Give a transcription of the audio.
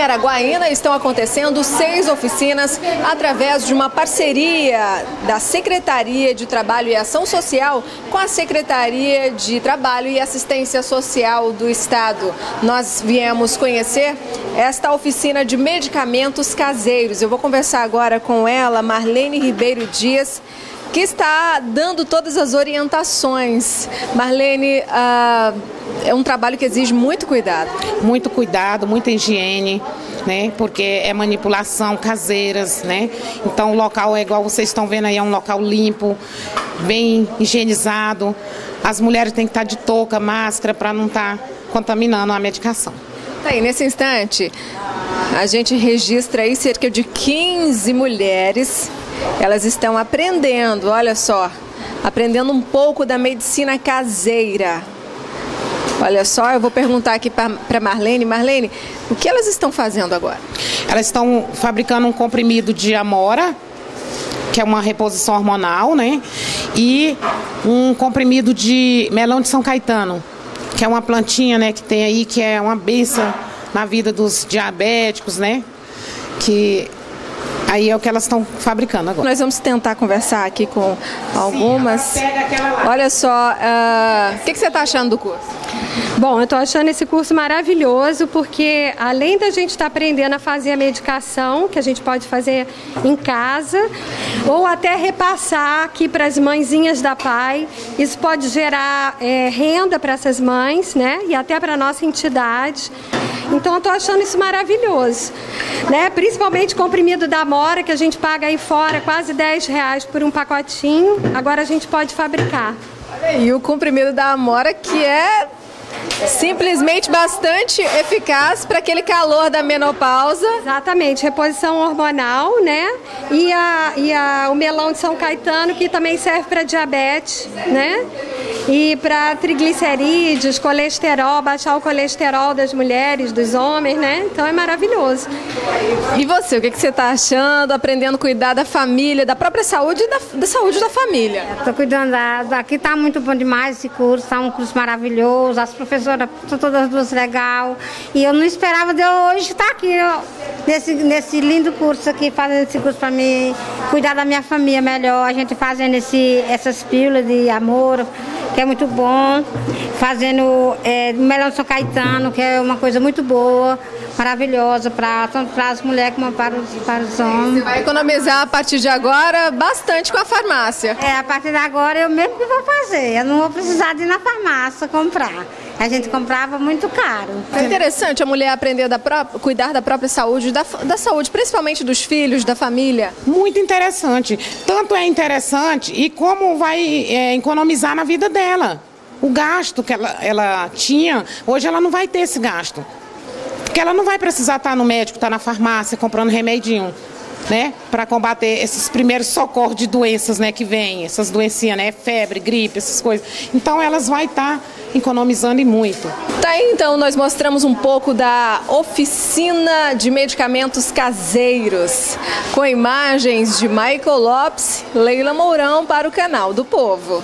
Em Araguaína estão acontecendo seis oficinas através de uma parceria da Secretaria de Trabalho e Ação Social com a Secretaria de Trabalho e Assistência Social do Estado. Nós viemos conhecer esta oficina de medicamentos caseiros. Eu vou conversar agora com ela, Marlene Ribeiro Dias que está dando todas as orientações. Marlene, uh, é um trabalho que exige muito cuidado. Muito cuidado, muita higiene. Né? Porque é manipulação caseiras, né? Então o local é igual vocês estão vendo aí, é um local limpo, bem higienizado. As mulheres têm que estar de touca, máscara para não estar contaminando a medicação. Tá aí, nesse instante, a gente registra aí cerca de 15 mulheres elas estão aprendendo, olha só, aprendendo um pouco da medicina caseira. Olha só, eu vou perguntar aqui para Marlene. Marlene, o que elas estão fazendo agora? Elas estão fabricando um comprimido de amora, que é uma reposição hormonal, né? E um comprimido de melão de São Caetano, que é uma plantinha, né, que tem aí, que é uma benção na vida dos diabéticos, né? Que Aí é o que elas estão fabricando agora. Nós vamos tentar conversar aqui com algumas. Olha só, uh, o que, que você está achando do curso? Bom, eu estou achando esse curso maravilhoso porque além da gente estar tá aprendendo a fazer a medicação, que a gente pode fazer em casa, ou até repassar aqui para as mãezinhas da PAI, isso pode gerar é, renda para essas mães, né? E até para a nossa entidade. Então eu estou achando isso maravilhoso. Né? Principalmente comprimido da Mora, que a gente paga aí fora quase 10 reais por um pacotinho. Agora a gente pode fabricar. E o comprimido da Amora que é simplesmente bastante eficaz para aquele calor da menopausa. Exatamente, reposição hormonal, né? E, a, e a, o melão de São Caetano, que também serve para diabetes, né? E para triglicerídeos, colesterol, baixar o colesterol das mulheres, dos homens, né? Então é maravilhoso. E você, o que, que você está achando, aprendendo a cuidar da família, da própria saúde e da, da saúde da família? Estou cuidando, da, aqui está muito bom demais esse curso, está um curso maravilhoso, as professoras estão todas duas legal. E eu não esperava de eu hoje estar aqui, ó, nesse, nesse lindo curso aqui, fazendo esse curso para mim cuidar da minha família melhor, a gente fazendo esse, essas pílulas de amor, que é muito bom, fazendo é, melão São Caetano, que é uma coisa muito boa, maravilhosa, pra, tanto para as mulheres como para os, para os homens. Você vai economizar a partir de agora bastante com a farmácia. É, a partir de agora eu mesmo que vou fazer, eu não vou precisar de ir na farmácia comprar. A gente comprava muito caro. É interessante a mulher aprender a cuidar da própria saúde, da, da saúde, principalmente dos filhos, da família. Muito interessante. Tanto é interessante e como vai é, economizar na vida dela. O gasto que ela, ela tinha, hoje ela não vai ter esse gasto. Porque ela não vai precisar estar no médico, estar na farmácia comprando remedinho né, para combater esses primeiros socorros de doenças, né, que vêm, essas doencinhas, né, febre, gripe, essas coisas. Então elas vão estar economizando e muito. Tá aí, então nós mostramos um pouco da oficina de medicamentos caseiros, com imagens de Michael Lopes, Leila Mourão para o canal do Povo.